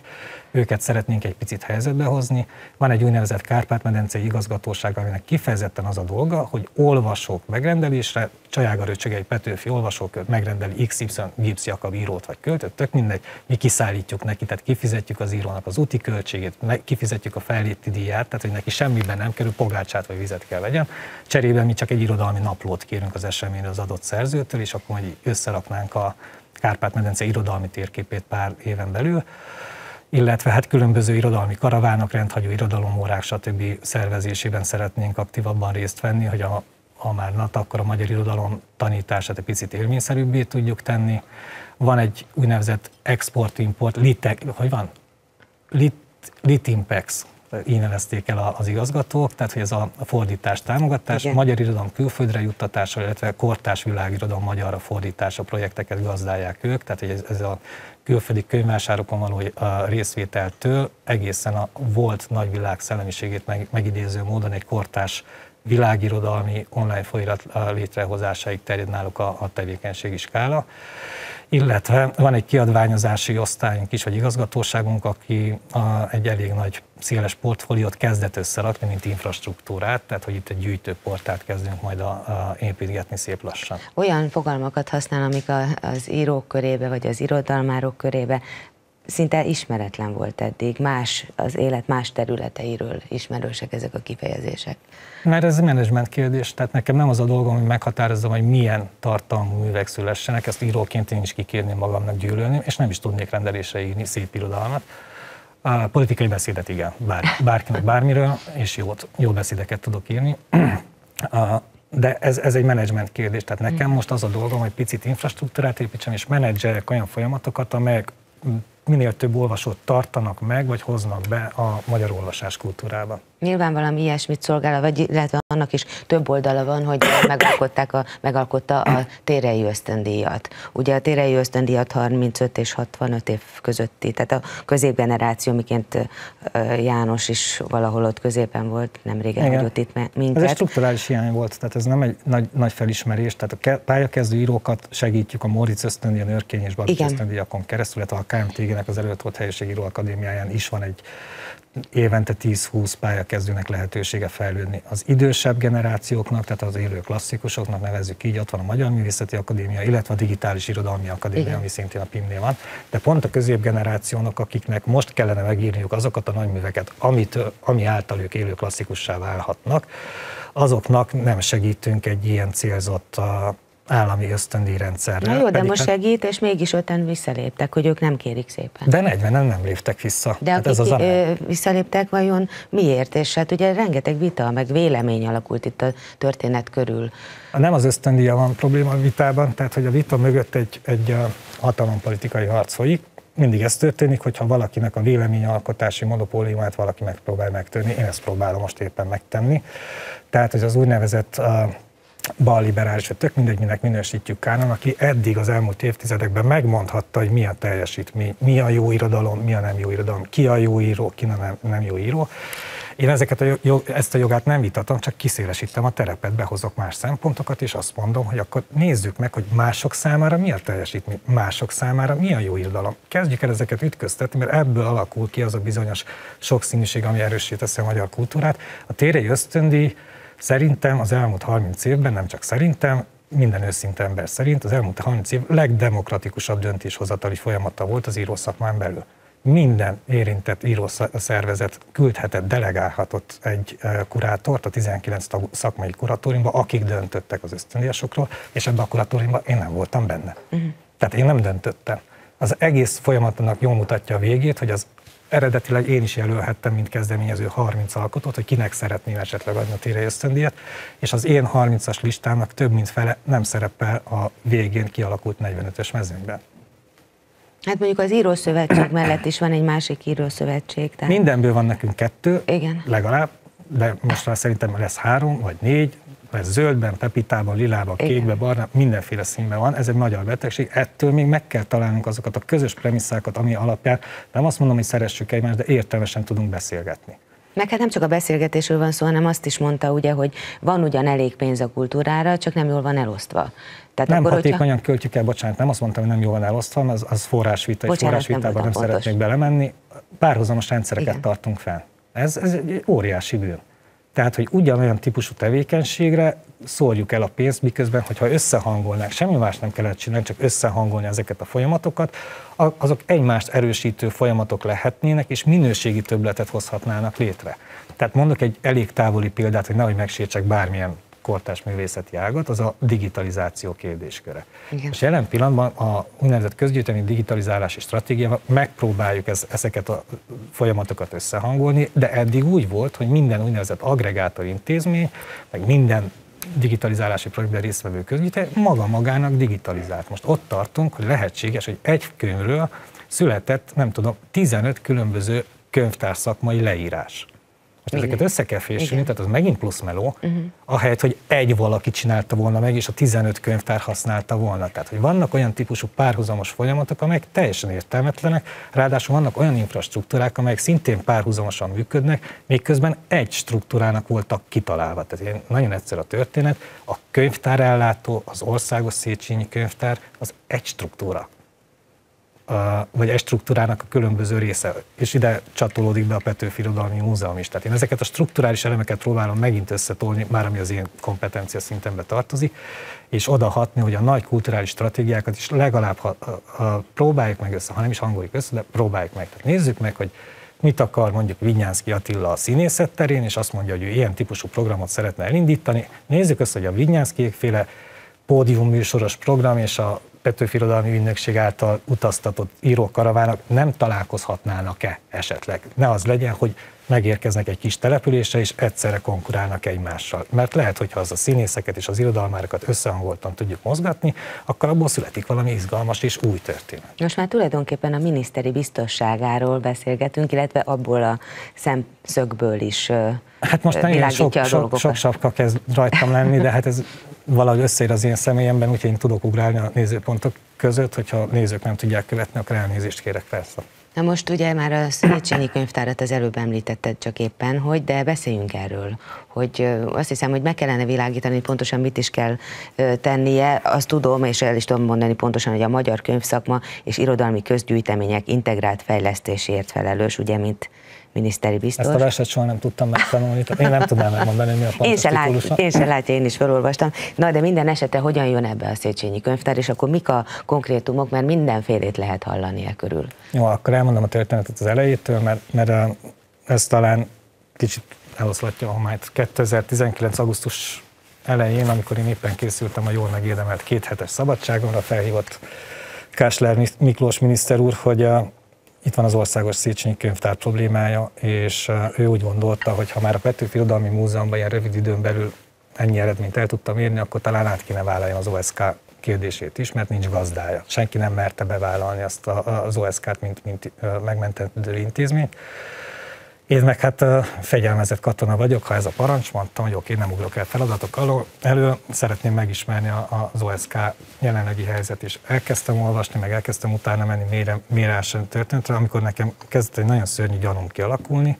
Őket szeretnénk egy picit helyzetbe hozni. Van egy úgynevezett Kárpát-medencei igazgatóság, aminek kifejezetten az a dolga, hogy olvasók megrendelésre Csajága Röcsögei Petőfi olvasókölt megrendeli XY Gipsy Jakab írót vagy költőt, tök mindegy, mi kiszállítjuk neki, tehát kifizetjük az írónak az úti költségét, kifizetjük a felléti díját, tehát hogy neki semmiben nem kerül, pogácsát vagy vizet kell vegyen. Cserében mi csak egy irodalmi naplót kérünk az eseményre az adott szerzőtől, és akkor majd összeraknánk a Kárpát-medence irodalmi térképét pár éven belül illetve hát különböző irodalmi karavánok, rendhagyó irodalomórák, stb. szervezésében szeretnénk aktívabban részt venni, hogy a, ha már NAT, akkor a magyar irodalom tanítását egy picit élményszerűbbé tudjuk tenni. Van egy úgynevezett export-import, litek, hogy van? Lit, Litimpex, így nevezték el az igazgatók, tehát hogy ez a fordítás támogatás, Igen. magyar irodalom külföldre juttatása, illetve kortás világirodalom magyarra fordítása projekteket gazdálják ők, tehát hogy ez, ez a külföldi könyvvásárokon való részvételtől egészen a volt nagyvilág szellemiségét meg, megidéző módon egy kortás világirodalmi online folyirat létrehozásáig terjed náluk a, a tevékenységi skála. Illetve van egy kiadványozási osztályunk is, vagy igazgatóságunk, aki a, egy elég nagy széles portfóliót kezdett összerakni, mint infrastruktúrát, tehát hogy itt egy gyűjtőportát kezdünk majd a, a építgetni szép lassan. Olyan fogalmakat használ, amik a, az írók körébe, vagy az irodalmárok körébe szinte ismeretlen volt eddig, más, az élet más területeiről ismerősek ezek a kifejezések. Mert ez menedzsment kérdés, tehát nekem nem az a dolgom, hogy meghatározzam, hogy milyen tartalmú művek szülessenek, ezt íróként én is kikérném magamnak gyűlölni, és nem is tudnék rendelésre írni szép irodalmat. A politikai beszédet igen, bár, bárkinek bármiről, és jót, jó beszédeket tudok írni. De ez, ez egy menedzsment kérdés, tehát nekem most az a dolgom, hogy picit infrastruktúrát építsem, és menedzserek olyan folyamatokat, amelyek minél több olvasót tartanak meg, vagy hoznak be a magyar olvasás kultúrába. Nyilván valami ilyesmit szolgál, vagy illetve annak is több oldala van, hogy megalkották a, megalkotta a térei ösztöndíjat. Ugye a térei ösztöndíjat 35 és 65 év közötti, tehát a középgeneráció, miként János is valahol ott középen volt, nem régen hagyott itt minket. Ez egy strukturális hiány volt, tehát ez nem egy nagy, nagy felismerés, tehát a pályakezdő írókat segítjük a Moritz ösztöndíjon, Örkény és Babics ösztöndíjakon keresztül, illetve a KMTG-nek az előtt volt helyőrségíró akadémiáján is van egy évente 10-20 pályakezdőnek lehetősége fejlődni. Az idősebb generációknak, tehát az élő klasszikusoknak nevezzük így, ott van a Magyar Művészeti Akadémia, illetve a Digitális Irodalmi Akadémia, Igen. ami szintén a PIM-nél van, de pont a középgenerációnak, akiknek most kellene megírniuk azokat a nagyműveket, amit, ami által ők élő klasszikussá válhatnak, azoknak nem segítünk egy ilyen célzott állami ösztöndíjrendszerrel. Na jó, de most hát, segít, és mégis öten visszaléptek, hogy ők nem kérik szépen. De 40 nem, nem léptek vissza. De hát akik ez az ö, visszaléptek, vajon miért? És hát ugye rengeteg vita, meg vélemény alakult itt a történet körül. Nem az ösztöndíja van probléma a vitában, tehát hogy a vita mögött egy, egy hatalompolitikai harc folyik, mindig ez történik, hogyha valakinek a véleményalkotási monopóliumát valaki megpróbál megtörni, én ezt próbálom most éppen megtenni. Tehát, hogy az úgynevezett balliberális, vagy tök mindegy, minek minősítjük Kánon, aki eddig az elmúlt évtizedekben megmondhatta, hogy mi a teljesítmény, mi a jó irodalom, mi a nem jó irodalom, ki a jó író, ki a nem, nem jó író. Én ezeket a jog, ezt a jogát nem vitatom, csak kiszélesítem a terepet, behozok más szempontokat, és azt mondom, hogy akkor nézzük meg, hogy mások számára mi a teljesítmény, mások számára mi a jó irodalom. Kezdjük el ezeket ütköztetni, mert ebből alakul ki az a bizonyos sokszínűség, ami erősé teszi a magyar kultúrát. A térei ösztöndíj, Szerintem az elmúlt 30 évben, nem csak szerintem, minden őszinte ember szerint az elmúlt 30 év legdemokratikusabb döntéshozatali folyamata volt az írószakmán belül. Minden érintett írószervezet küldhetett, delegálhatott egy kurátort a 19 tagú szakmai kuratóriumba, akik döntöttek az ösztöndíjasokról, és ebben a kuratóriumban én nem voltam benne. Uh-huh. Tehát én nem döntöttem. Az egész folyamatnak jól mutatja a végét, hogy az eredetileg én is jelölhettem, mint kezdeményező 30 alkotót, hogy kinek szeretném esetleg adni a térei ösztöndíjat, és az én 30-as listámnak több mint fele nem szerepel a végén kialakult 45-ös mezőnyben. Hát mondjuk az írószövetség mellett is van egy másik írószövetség. Tehát... Mindenből van nekünk kettő, Igen. legalább, de most már szerintem lesz három vagy négy, ez zöldben, pepitában, lilában, kékben, barna, mindenféle színben van, ez egy magyar betegség, ettől még meg kell találnunk azokat a közös premisszákat, ami alapján nem azt mondom, hogy szeressük egymást, de értelmesen tudunk beszélgetni. Meg hát nem csak a beszélgetésről van szó, hanem azt is mondta ugye, hogy van ugyan elég pénz a kultúrára, csak nem jól van elosztva. Tehát nem akkor, hatékonyan hogyha... költjük el, bocsánat, nem azt mondtam, hogy nem jól van elosztva, az, az forrásvita, és forrásvitában nem, nem szeretnék belemenni. Párhuzamos rendszereket Igen. tartunk fel. Ez, ez egy óriási bűn. Tehát, hogy ugyanolyan típusú tevékenységre szórjuk el a pénzt, miközben, hogyha összehangolnák, semmi más nem kellett csinálni, csak összehangolni ezeket a folyamatokat, azok egymást erősítő folyamatok lehetnének, és minőségi többletet hozhatnának létre. Tehát mondok egy elég távoli példát, hogy nehogy megsértsek bármilyen kortás művészeti ágat, az a digitalizáció kérdésköre. Igen. És jelen pillanatban a úgynevezett közgyűjteni digitalizálási stratégiával megpróbáljuk ez, ezeket a folyamatokat összehangolni, de eddig úgy volt, hogy minden úgynevezett agregátor intézmény, meg minden digitalizálási projektben résztvevő közgyűjtő maga magának digitalizált. Most ott tartunk, hogy lehetséges, hogy egy könyvről született, nem tudom, 15 különböző könyvtár szakmai leírás. Most Igen. ezeket össze kell fésülni, tehát az megint plusz meló, uh-huh. ahelyett, hogy egy valaki csinálta volna meg, és a 15 könyvtár használta volna. Tehát, hogy vannak olyan típusú párhuzamos folyamatok, amelyek teljesen értelmetlenek, ráadásul vannak olyan infrastruktúrák, amelyek szintén párhuzamosan működnek, miközben egy struktúrának voltak kitalálva. Tehát én, nagyon egyszerű a történet, a könyvtárellátó, az országos Széchenyi könyvtár, az egy struktúra vagy egy struktúrának a különböző része, és ide csatolódik be a Petőfi Irodalmi Múzeum is. Tehát én ezeket a strukturális elemeket próbálom megint összetolni, már ami az én kompetencia szintembe tartozik, és oda hatni, hogy a nagy kulturális stratégiákat is legalább ha, ha, próbáljuk meg össze, ha nem is hangoljuk össze, de próbáljuk meg. Tehát nézzük meg, hogy mit akar mondjuk Vinyánszki Attila a színészet terén, és azt mondja, hogy ő ilyen típusú programot szeretne elindítani. Nézzük össze, hogy a Vinyánszki féle pódiumműsoros program és a Petőfi Irodalmi Ügynökség által utaztatott írókaravának nem találkozhatnának-e esetleg? Ne az legyen, hogy megérkeznek egy kis településre, és egyszerre konkurálnak egymással. Mert lehet, hogyha az a színészeket és az irodalmárokat összehangoltan tudjuk mozgatni, akkor abból születik valami izgalmas és új történet. Most már tulajdonképpen a miniszteri biztosságáról beszélgetünk, illetve abból a szemszögből is Hát most nagyon sok, sok, sok sapka kezd rajtam lenni, de hát ez valahogy összeér az én személyemben, úgyhogy én tudok ugrálni a nézőpontok között, hogyha nézők nem tudják követni, akkor elnézést kérek persze. Na most ugye már a Széchenyi könyvtárat az előbb említetted csak éppen, hogy de beszéljünk erről, hogy azt hiszem, hogy meg kellene világítani, hogy pontosan mit is kell tennie. Azt tudom, és el is tudom mondani pontosan, hogy a magyar könyvszakma és irodalmi közgyűjtemények integrált fejlesztéséért felelős, ugye, mint miniszteri biztos. Ezt a verset soha nem tudtam megtanulni, én nem tudnám megmondani, mi a én se, lát, én se látja, én is felolvastam. Na, de minden esetre hogyan jön ebbe a Széchenyi könyvtár, és akkor mik a konkrétumok, mert mindenfélét lehet hallani e körül. Jó, akkor elmondom a történetet az elejétől, mert, mert ez talán kicsit eloszlatja a majd 2019. augusztus elején, amikor én éppen készültem a jól megérdemelt két hetes szabadságomra, felhívott Kásler Miklós miniszter úr, hogy itt van az Országos Széchenyi Könyvtár problémája, és ő úgy gondolta, hogy ha már a Petőfi Irodalmi Múzeumban ilyen rövid időn belül ennyi eredményt el tudtam érni, akkor talán át kéne vállaljon az OSK kérdését is, mert nincs gazdája. Senki nem merte bevállalni azt az OSK-t, mint, mint megmentendő intézményt. Én meg hát fegyelmezett katona vagyok, ha ez a parancs, mondtam, hogy oké, nem ugrok el feladatok alól, elő, szeretném megismerni az OSK jelenlegi helyzet, és elkezdtem olvasni, meg elkezdtem utána menni mélyre, mélyre történetre, amikor nekem kezdett egy nagyon szörnyű gyanúm kialakulni,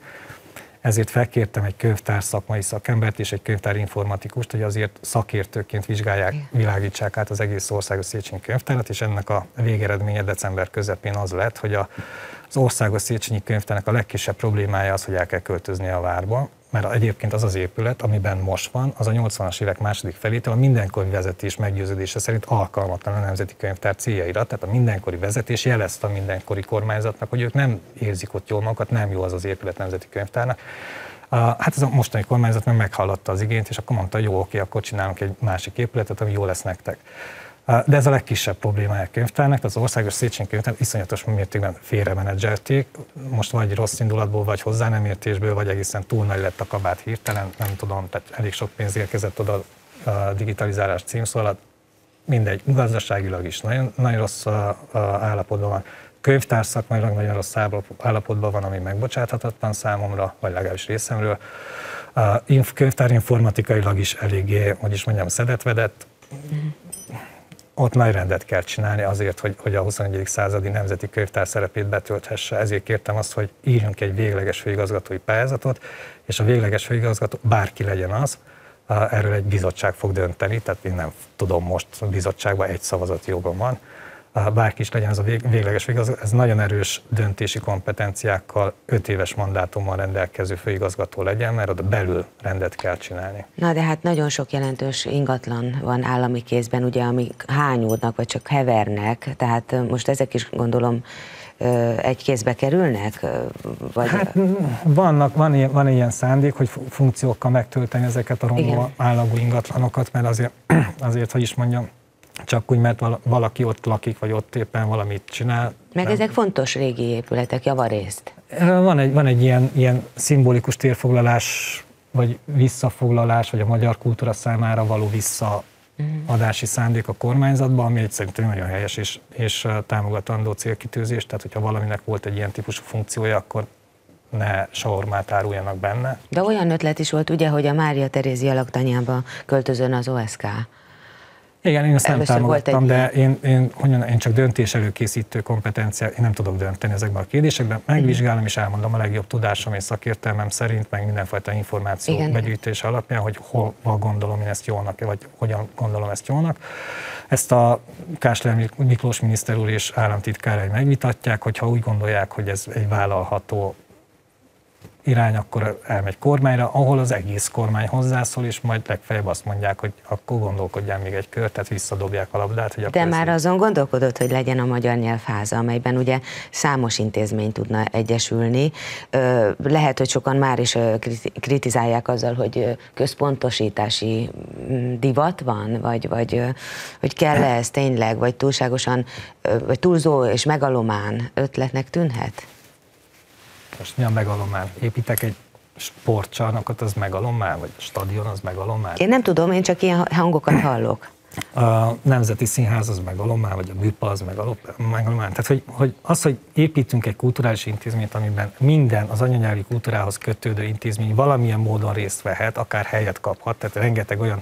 ezért felkértem egy könyvtár szakmai szakembert és egy könyvtár informatikust, hogy azért szakértőként vizsgálják, világítsák át az egész országos Széchenyi könyvtárat, és ennek a végeredménye december közepén az lett, hogy a az országos Széchenyi könyvtárnak a legkisebb problémája az, hogy el kell költözni a várba, mert egyébként az az épület, amiben most van, az a 80-as évek második felétől a mindenkori vezetés meggyőződése szerint alkalmatlan a Nemzeti Könyvtár céljaira, tehát a mindenkori vezetés jelezte a mindenkori kormányzatnak, hogy ők nem érzik ott jól magukat, nem jó az az épület Nemzeti Könyvtárnak. Hát ez a mostani kormányzat meg meghallotta az igényt, és akkor mondta, hogy jó, oké, akkor csinálunk egy másik épületet, ami jó lesz nektek. De ez a legkisebb problémája a könyvtárnak, az országos Széchenyi könyvtár iszonyatos mértékben félremenedzselték, most vagy rossz indulatból, vagy hozzá nem értésből, vagy egészen túl nagy lett a kabát hirtelen, nem tudom, tehát elég sok pénz érkezett oda a digitalizálás címszó alatt, mindegy, gazdaságilag is nagyon, nagyon rossz állapotban van, könyvtár szakmailag nagyon rossz állapotban van, ami megbocsáthatatlan számomra, vagy legalábbis részemről. A könyvtár informatikailag is eléggé, hogy is mondjam, szedetvedett. Ott nagy rendet kell csinálni azért, hogy, hogy a 21. századi nemzeti könyvtár szerepét betölthesse. Ezért kértem azt, hogy írjunk egy végleges főigazgatói pályázatot, és a végleges főigazgató bárki legyen az, erről egy bizottság fog dönteni, tehát én nem tudom most, a bizottságban egy szavazati jogom van, bárki is legyen ez a végleges végigazgató, ez nagyon erős döntési kompetenciákkal, öt éves mandátummal rendelkező főigazgató legyen, mert oda belül rendet kell csinálni. Na de hát nagyon sok jelentős ingatlan van állami kézben, ugye, amik hányódnak, vagy csak hevernek, tehát most ezek is gondolom egy kézbe kerülnek? Vagy... Hát vannak, van, ilyen, van ilyen szándék, hogy funkciókkal megtölteni ezeket a romló állagú ingatlanokat, mert azért, azért, hogy is mondjam, csak úgy, mert valaki ott lakik, vagy ott éppen valamit csinál. Meg nem. ezek fontos régi épületek, javarészt. Van egy, van egy ilyen, ilyen szimbolikus térfoglalás, vagy visszafoglalás, vagy a magyar kultúra számára való visszaadási szándék a kormányzatban, ami egy szerintem nagyon helyes és, és támogatandó célkitűzés, tehát hogyha valaminek volt egy ilyen típusú funkciója, akkor ne saormát áruljanak benne. De olyan ötlet is volt ugye, hogy a Mária Terézia laktanyába költözön az OSK. Igen, én ezt nem támogattam, de én, én, hogyan, én csak döntés előkészítő kompetencia, én nem tudok dönteni ezekben a kérdésekben. Megvizsgálom és elmondom a legjobb tudásom és szakértelmem szerint, meg mindenfajta információ Igen. begyűjtés alapján, hogy hol gondolom én ezt jónak, vagy hogyan gondolom ezt jónak. Ezt a Kásler Miklós miniszter úr és államtitkárai megvitatják, hogyha úgy gondolják, hogy ez egy vállalható irány akkor elmegy kormányra, ahol az egész kormány hozzászól, és majd legfeljebb azt mondják, hogy akkor gondolkodjál még egy kört, tehát visszadobják a labdát. Hogy De már azon gondolkodott, hogy legyen a magyar nyelvháza, amelyben ugye számos intézmény tudna egyesülni. Lehet, hogy sokan már is kritizálják azzal, hogy központosítási mm, divat van, vagy, vagy hogy kell -e ez tényleg, vagy túlságosan, vagy túlzó és megalomán ötletnek tűnhet? Most mi a megalomán? Építek egy sportcsarnokot, az megalomán? Vagy a stadion, az megalomán? Én nem tudom, én csak ilyen hangokat hallok. A Nemzeti Színház az megalomán, vagy a műpa az megalomán. Tehát, hogy, hogy az, hogy építünk egy kulturális intézményt, amiben minden az anyanyelvi kultúrához kötődő intézmény valamilyen módon részt vehet, akár helyet kaphat, tehát rengeteg olyan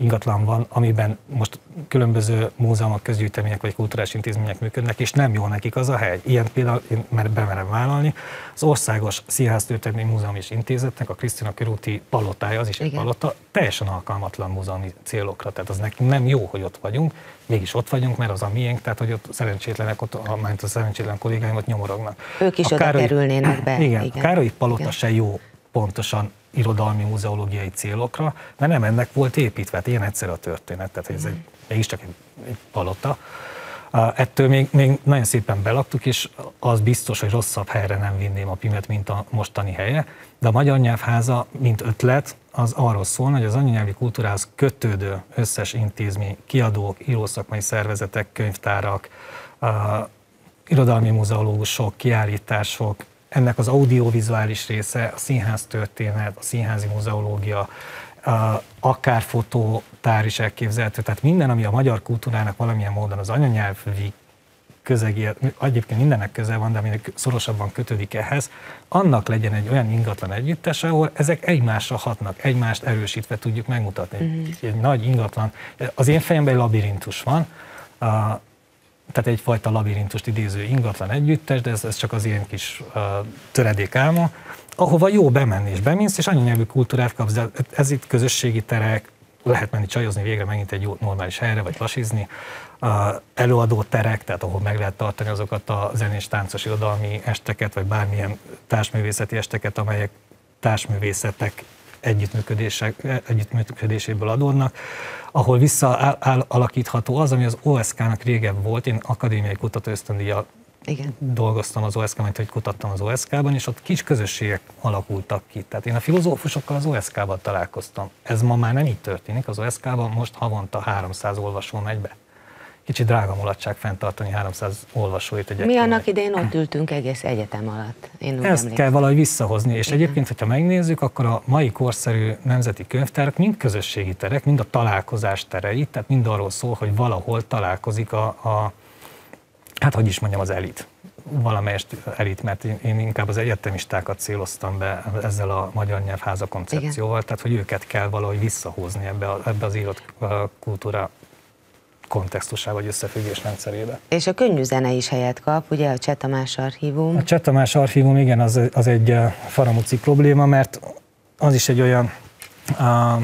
ingatlan van, amiben most különböző múzeumok, közgyűjtemények vagy kulturális intézmények működnek, és nem jó nekik az a hely. Ilyen például én mert bemerem vállalni, az Országos Színház Történelmi Múzeum és Intézetnek a Krisztina Körúti palotája, az is Igen. egy palota, teljesen alkalmatlan múzeumi célokra, tehát az nekünk nem jó, hogy ott vagyunk, mégis ott vagyunk, mert az a miénk, tehát hogy ott szerencsétlenek, ott, mert a szerencsétlen kollégáim ott nyomorognak. Ők is a oda Károly, kerülnének be. Igen, igen. a Károly Palota igen. se jó pontosan irodalmi, muzeológiai célokra, mert nem ennek volt építve, hát ilyen egyszerű a történet, tehát ez egy, mégiscsak egy, egy palota. Ettől még, még nagyon szépen belaktuk, és az biztos, hogy rosszabb helyre nem vinném a Pimet, mint a mostani helye, de a Magyar Nyelvháza, mint ötlet, az arról szól, hogy az anyanyelvi kultúrához kötődő összes intézmény, kiadók, írószakmai szervezetek, könyvtárak, irodalmi muzeológusok, kiállítások, ennek az audiovizuális része, a színház történet, a színházi muzeológia, akár fotótár is elképzelhető, tehát minden, ami a magyar kultúrának valamilyen módon az anyanyelvi közegé, egyébként mindennek köze van, de aminek szorosabban kötődik ehhez, annak legyen egy olyan ingatlan együttes, ahol ezek egymásra hatnak, egymást erősítve tudjuk megmutatni. Uh-huh. Egy nagy ingatlan, az én fejemben egy labirintus van, tehát egyfajta labirintust idéző ingatlan együttes, de ez, ez csak az ilyen kis uh, töredék álma, ahova jó bemenni, és bemész, és anyanyelvű kultúrát kapsz, de ez itt közösségi terek, lehet menni csajozni végre megint egy jó normális helyre, vagy lasizni, uh, előadó terek, tehát ahol meg lehet tartani azokat a zenés, táncos, irodalmi esteket, vagy bármilyen társművészeti esteket, amelyek társművészetek együttműködéséből adódnak ahol visszaalakítható az, ami az OSK-nak régen volt. Én akadémiai kutatóösztöndíjjal igen. dolgoztam az OSK-ban, mint hogy kutattam az OSK-ban, és ott kis közösségek alakultak ki. Tehát én a filozófusokkal az OSK-ban találkoztam. Ez ma már nem így történik, az OSK-ban most havonta 300 olvasó megy be kicsit drága mulatság fenntartani 300 olvasóit egy Mi annak idején ott ültünk egész egyetem alatt. Én úgy Ezt emlékszem. kell valahogy visszahozni, és Igen. egyébként, hogyha megnézzük, akkor a mai korszerű nemzeti könyvtárak mind közösségi terek, mind a találkozás terei, tehát mind arról szól, hogy valahol találkozik a, a hát hogy is mondjam, az elit valamelyest elit, mert én, én inkább az egyetemistákat céloztam be ezzel a magyar nyelvháza koncepcióval, Igen. tehát hogy őket kell valahogy visszahozni ebbe, a, ebbe az írott kultúra kontextusába vagy összefüggés rendszerébe. És a könnyű zene is helyet kap, ugye a Csetamás archívum? A Csetamás archívum, igen, az, az egy faramúci probléma, mert az is egy olyan uh,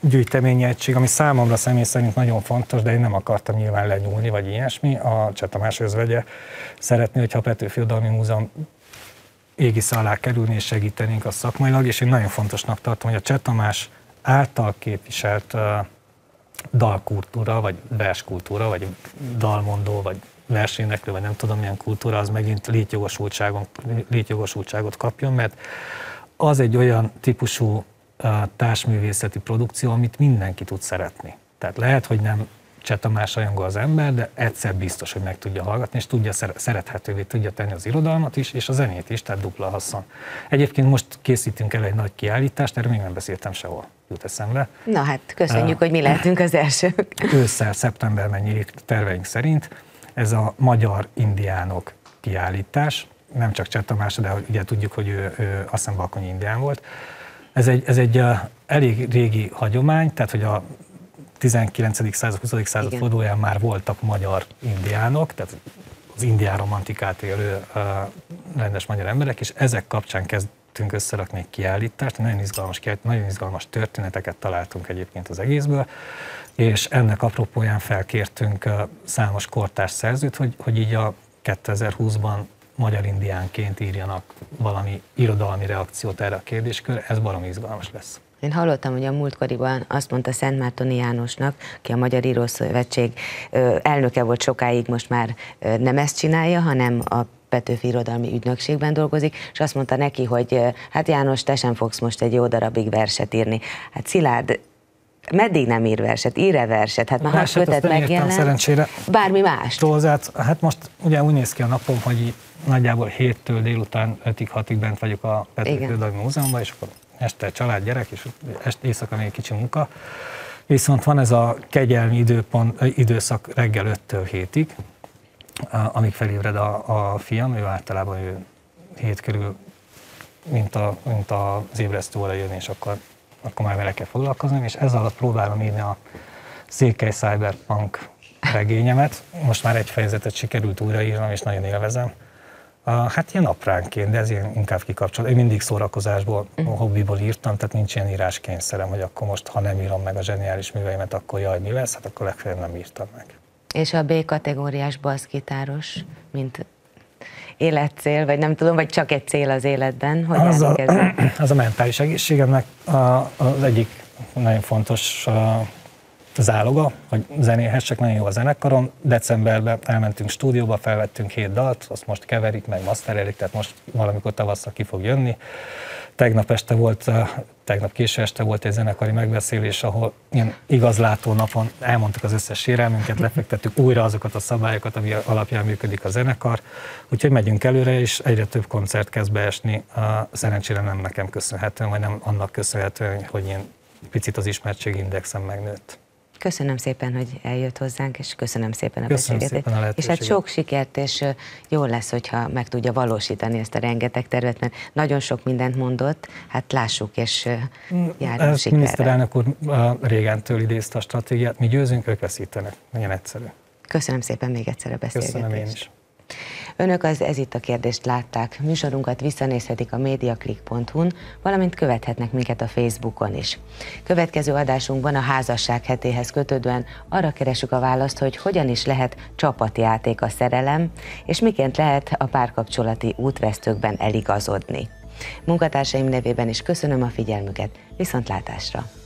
gyűjteményi egység, ami számomra személy szerint nagyon fontos, de én nem akartam nyilván lenyúlni, vagy ilyesmi. A Cseh Tamás özvegye szeretné, hogyha a Petőfi Irodalmi Múzeum égisze alá kerülni és segítenénk a szakmailag, és én nagyon fontosnak tartom, hogy a Cseh Tamás által képviselt uh, dalkultúra, vagy verskultúra, vagy dalmondó, vagy verséneklő, vagy nem tudom milyen kultúra, az megint létjogosultságot kapjon, mert az egy olyan típusú társművészeti produkció, amit mindenki tud szeretni. Tehát lehet, hogy nem Cseh Tamás rajongó az ember, de egyszer biztos, hogy meg tudja hallgatni, és tudja, szerethetővé tudja tenni az irodalmat is, és a zenét is, tehát dupla haszon. Egyébként most készítünk el egy nagy kiállítást, erről még nem beszéltem sehol, jut eszembe. Na hát, köszönjük, uh, hogy mi lehetünk az elsők. Ősszel, szeptemberben nyílik terveink szerint. Ez a magyar indiánok kiállítás, nem csak Cseh Tamás, de ugye tudjuk, hogy ő, ő azt hiszem Balkonyi indián volt. Ez egy, ez egy elég régi hagyomány, tehát hogy a 19. század, 20. század fordulóján már voltak magyar indiánok, tehát az indián romantikát élő uh, rendes magyar emberek, és ezek kapcsán kezdtünk összerakni egy kiállítást, nagyon izgalmas, nagyon izgalmas történeteket találtunk egyébként az egészből, és ennek apropóján felkértünk uh, számos kortárs szerzőt, hogy, hogy így a 2020-ban magyar indiánként írjanak valami irodalmi reakciót erre a kérdéskörre, ez valami izgalmas lesz. Én hallottam, hogy a múltkoriban azt mondta Szent Mártoni Jánosnak, ki a Magyar Írószövetség elnöke volt sokáig, most már nem ezt csinálja, hanem a Petőfi Irodalmi Ügynökségben dolgozik, és azt mondta neki, hogy hát János, te sem fogsz most egy jó darabig verset írni. Hát Szilárd, meddig nem ír verset? Ír-e verset? Hát már hat kötet megjelent. Szerencsére. Bármi más. Tolzát, hát most ugye úgy néz ki a napom, hogy nagyjából héttől délután 5-ig, 6-ig bent vagyok a Petőfi Irodalmi Múzeumban, és akkor este család, gyerek, és este éjszaka még kicsi munka. Viszont van ez a kegyelmi időpont, időszak reggel 5-től 7-ig, amíg felébred a, a fiam, ő általában ő hét körül, mint, a, mint az ébresztő jön, és akkor, akkor már vele kell foglalkozni, és ez alatt próbálom írni a Székely Cyberpunk regényemet. Most már egy fejezetet sikerült újraírnom, és nagyon élvezem. Hát ilyen apránként, de ez ilyen inkább kikapcsolat. Én mindig szórakozásból, uh hobbiból írtam, tehát nincs ilyen íráskényszerem, hogy akkor most, ha nem írom meg a zseniális műveimet, akkor jaj, mi lesz? Hát akkor legfeljebb nem írtam meg. És a B kategóriás baszgitáros, mint életcél, vagy nem tudom, vagy csak egy cél az életben? Hogy az, a, az a mentális egészségemnek az egyik nagyon fontos záloga, hogy zenélhessek, nagyon jó a zenekarom. Decemberben elmentünk stúdióba, felvettünk hét dalt, azt most keverik, meg masterelik, tehát most valamikor tavasszal ki fog jönni. Tegnap este volt, tegnap késő este volt egy zenekari megbeszélés, ahol ilyen igazlátó napon elmondtuk az összes sérelmünket, lefektettük újra azokat a szabályokat, ami alapján működik a zenekar. Úgyhogy megyünk előre, és egyre több koncert kezd beesni. Szerencsére nem nekem köszönhetően, vagy nem annak köszönhetően, hogy én picit az ismertségindexem megnőtt. Köszönöm szépen, hogy eljött hozzánk, és köszönöm szépen a beszélgetést. És hát sok sikert, és jó lesz, hogyha meg tudja valósítani ezt a rengeteg tervet, mert nagyon sok mindent mondott, hát lássuk, és mm, járunk sikerre. Miniszterelnök úr régentől idézte a stratégiát, mi győzünk, ők veszítenek. Nagyon egyszerű. Köszönöm szépen még egyszer a beszélgetést. Köszönöm én is. Önök az Ez itt a kérdést látták. Műsorunkat visszanézhetik a mediaclick.hu-n, valamint követhetnek minket a Facebookon is. Következő adásunkban a házasság hetéhez kötődően arra keresünk a választ, hogy hogyan is lehet csapatjáték a szerelem, és miként lehet a párkapcsolati útvesztőkben eligazodni. Munkatársaim nevében is köszönöm a figyelmüket, viszontlátásra!